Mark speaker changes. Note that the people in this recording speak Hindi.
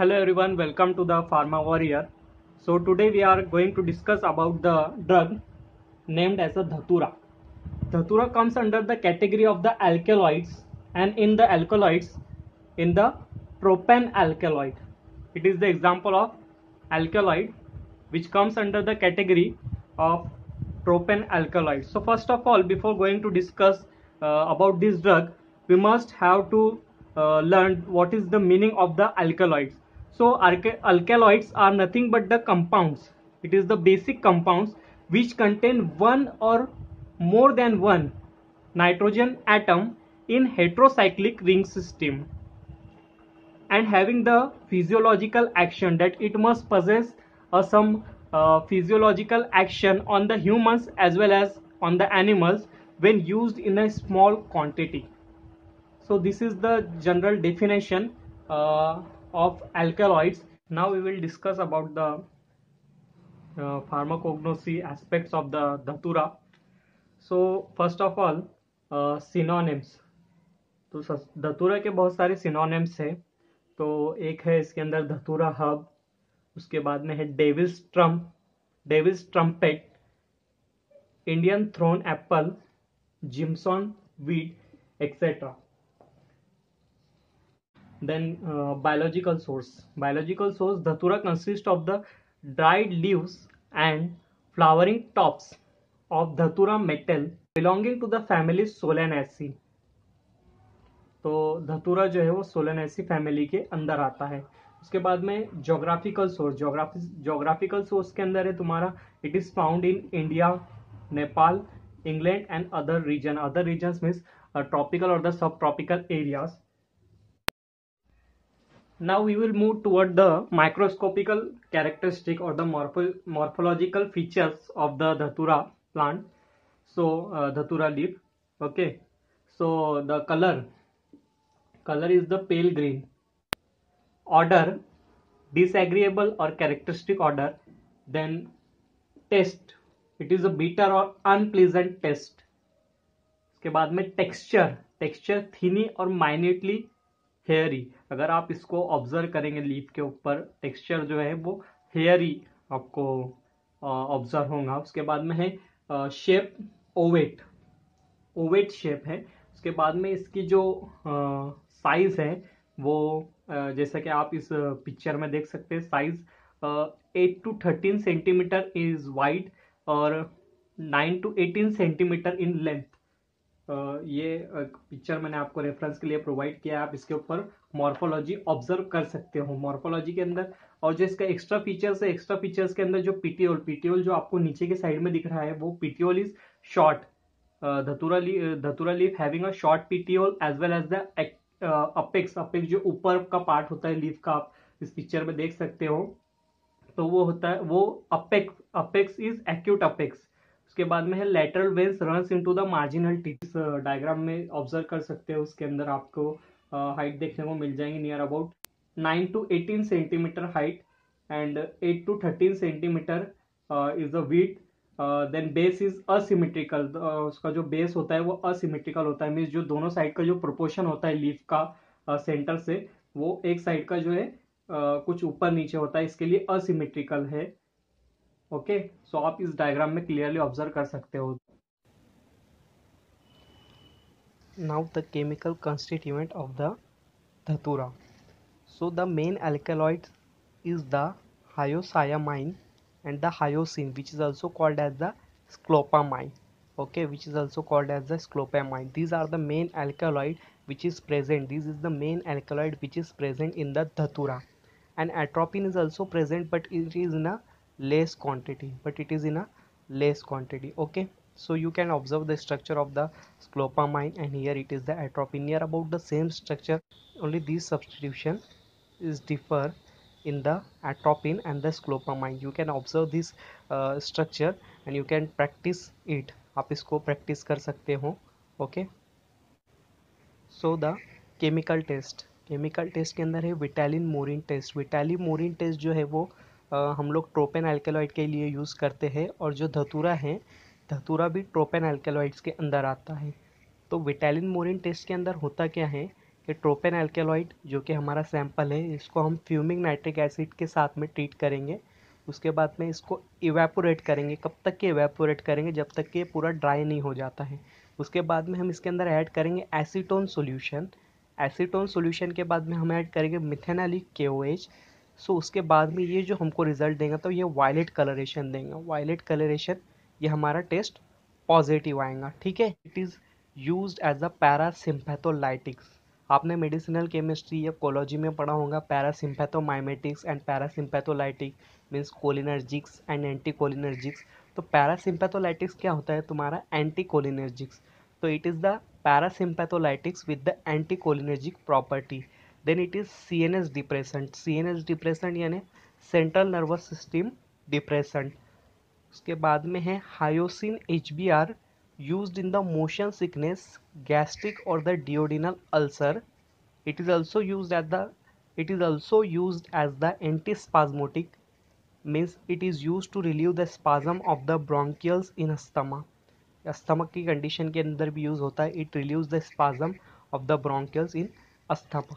Speaker 1: Hello everyone, welcome to the Pharma Warrior. So today we are going to discuss about the drug named as a Dhatura. Dhatura comes under the category of the alkaloids and in the alkaloids in the propan alkaloid. It is the example of alkaloid which comes under the category of propan alkaloid. So first of all before going to discuss uh, about this drug we must have to uh, learn what is the meaning of the alkaloids so alkaloids are nothing but the compounds. It is the basic compounds which contain one or more than one nitrogen atom in heterocyclic ring system and having the physiological action that it must possess uh, some uh, physiological action on the humans as well as on the animals when used in a small quantity. So this is the general definition uh, of alkaloids now we will discuss about the uh, pharmacognosy aspects of the dhatura so first of all uh, synonyms तो धतूरा के बहुत सारे सिनोनिम्स है तो एक है इसके अंदर धतूरा हब उसके बाद में है devil's trumpet devil's trumpet Indian thorn apple jimson weed etcetera then uh, biological source biological source dhatura consists of the dried leaves and flowering tops of dhatura metal belonging to the family solanaceae तो धतूरा जो है वो सोलनेसी फैमिली के अंदर आता है उसके बाद में geographical source geography geographical source के अंदर है तुम्हारा it is found in India Nepal England and other region other region means tropical और the subtropical areas now we will move toward the microscopical characteristic or the morpho morphological features of the dhatura plant so uh, dhatura leaf okay so the color color is the pale green order disagreeable or characteristic order then taste it is a bitter or unpleasant taste उसके बाद में टेक्सचर टेक्सचर थीनी और माइन्यूटली हेयरी अगर आप इसको ऑब्ज़र्व करेंगे लीफ के ऊपर टेक्सचर जो है वो हेयरी आपको ऑब्ज़र्व होगा। उसके बाद में है शेप ओवेट ओवेट शेप है। उसके बाद में इसकी जो साइज़ है, वो जैसा कि आप इस पिक्चर में देख सकते हैं size eight to thirteen centimetre is wide और nine to eighteen centimetre in length ये पिक्चर मैंने आपको रेफरेंस के लिए प्रोवाइड किया है। आप इसके ऊपर मॉर्फोलॉजी ऑब्ज़र्व कर सकते हो। मॉर्फोलॉजी के अंदर और जो इसका एक्स्ट्रा फीचर्स है एक्स्ट्रा फीचर्स के अंदर जो पीटीओल पीटीओल जो आपको नीचे के साइड में दिख रहा है, वो petiole is short datura datura leaf having a short petiole as well as the apex apex जो ऊपर का पार्ट होता है लीफ का, आप इस पिक्चर में देख सकते हो। तो वो होता है, वो apex apex is acute apex उसके बाद में है lateral veins runs into the marginal tips diagram में ऑब्ज़र्व कर सकते हो उसके अंदर आपको हाइट uh, देखने को मिल जाएँगे near about nine to eighteen centimetre height and eight to thirteen centimetre is the width then base is asymmetrical उसका जो बेस होता है वो असिमेट्रिकल होता है मीन्स जो दोनों साइड का जो प्रोपोर्शन होता है लीफ का सेंटर uh, से वो एक साइड का जो है uh, कुछ ऊपर नीचे होता है इसके लिए असिमेट्रिकल है। ओके सो आप इस डायग्राम में क्लियरली ऑब्जर्व कर सकते हो now the chemical constituent of the dhatura so the main alkaloid is the hyoscyamine and the hyoscine which is also called as the sclopamine okay which is also called as the sclopamine these are the main alkaloid which is present this is the main alkaloid which is present in the dhatura and atropine is also present but it is in a less quantity but it is in a less quantity okay so you can observe the structure of the sclopamine and here it is the atropine near about the same structure only this substitution is differ in the atropine and the sclopamine you can observe this uh, structure and you can practice it आप इसको प्रैक्टिस कर सकते हो okay so the chemical test chemical test के अंदर है विटालिन मोरिन टेस्ट विटालिन मोरिन टेस्ट जो है वो हम लोग ट्रोपेन एल्केलॉइड के लिए यूज़ करते हैं और जो धतूरा है, धतूरा भी ट्रोपेन एल्केलॉइड्स के अंदर आता है। तो विटालिन मोरिन टेस्ट के अंदर होता क्या है
Speaker 2: कि ट्रोपेन एल्केलॉइड जो कि हमारा सैंपल है, इसको हम फ्यूमिंग नाइट्रिक एसिड के साथ में ट्रीट करेंगे। उसके बाद में इसको इवेपोरेट करेंगे। कब तक के इवेपोरेट करेंगे? जब तक कि पूरा ड्राई नहीं हो जाता है। उसके बाद में हम इसके अंदर ऐड करेंगे एसीटोन सॉल्यूशन। एसीटोन सॉल्यूशन के बाद में हम ऐड करेंगे मिथेनालिक के सो उसके बाद में ये जो हमको रिज़ल्ट देंगे तो ये वायलेट कलरेशन देंगे। वायलेट कलरेशन ये हमारा टेस्ट पॉजिटिव आएगा, ठीक है? It is use as a parasympatholytics आपने मेडिसिनल केमिस्ट्री या कोलॉजी में पढ़ा होगा parasympathomimetics and parasympatholytic means cholinergics and anti cholinergics तो पैरासिम्पैथोलाइटिक्स क्या होता है? तुम्हारा एंटी कोलिनर्जिक्स तो it is the parasympatholytics with the anti cholinergic property then it is C N S depressant C N S depressant यानी सेंट्रल नर्वस सिस्टम डिप्रेसेंट उसके बाद में है hyoscine H B R use in the motion sickness gastric और the duodenal ulcer it is also use at the it is also use as the antispasmodic means it is use to relieve the spasm of the bronchials in asthma asthmatic की कंडीशन के अंदर भी यूज़ होता है. It relieve the spasm of the bronchials in asthma